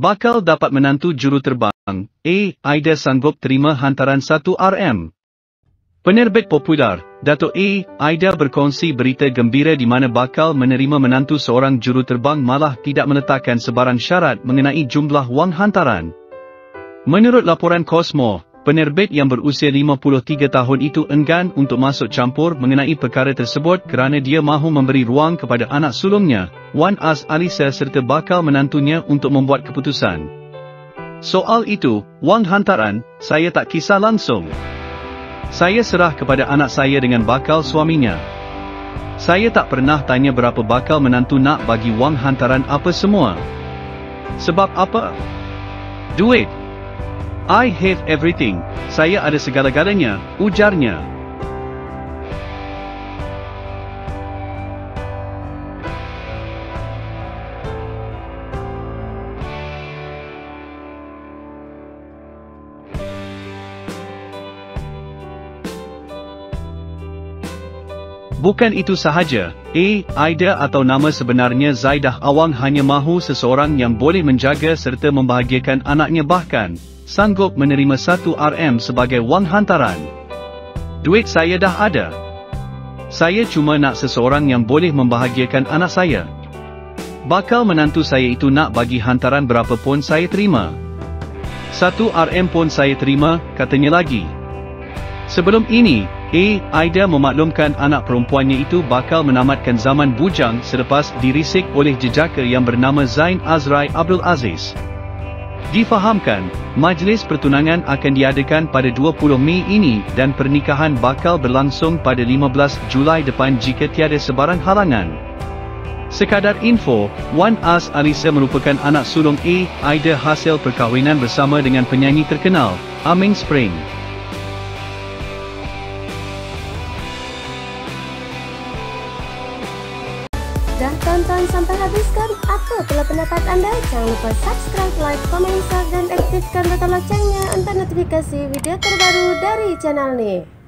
Bakal dapat menantu juru terbang. Aida sanggup terima hantaran 1RM. Penerbit popular, Dato' A. Aida berkongsi berita gembira di mana bakal menerima menantu seorang juru terbang malah tidak meletakkan sebarang syarat mengenai jumlah wang hantaran. Menurut laporan Cosmo, penerbit yang berusia 53 tahun itu enggan untuk masuk campur mengenai perkara tersebut kerana dia mahu memberi ruang kepada anak sulungnya, Wan Az Alisa serta bakal menantunya untuk membuat keputusan. Soal itu, wang hantaran, saya tak kisah langsung. Saya serah kepada anak saya dengan bakal suaminya. Saya tak pernah tanya berapa bakal menantu nak bagi wang hantaran apa semua. Sebab apa? Duit. I have everything. Saya ada segala-galanya, ujarnya. Bukan itu sahaja, A. Aida atau nama sebenarnya Zaidah Awang hanya mahu seseorang yang boleh menjaga serta membahagiakan anaknya bahkan, sanggup menerima satu RM sebagai wang hantaran. Duit saya dah ada. Saya cuma nak seseorang yang boleh membahagiakan anak saya. Bakal menantu saya itu nak bagi hantaran berapa pun saya terima. Satu RM pun saya terima, katanya lagi. Sebelum ini, A. Aida memaklumkan anak perempuannya itu bakal menamatkan zaman bujang selepas dirisik oleh jejaka yang bernama Zain Azrai Abdul Aziz. Difahamkan, majlis pertunangan akan diadakan pada 20 Mei ini dan pernikahan bakal berlangsung pada 15 Julai depan jika tiada sebarang halangan. Sekadar info, Wan Az Alisa merupakan anak sulung A. Aida hasil perkahwinan bersama dengan penyanyi terkenal, Aming Spring. Dah tonton sampai habis kan? Apa pula pendapat anda? Jangan lupa subscribe, like, komen, share dan aktifkan butang loncengnya untuk notifikasi video terbaru dari channel ni.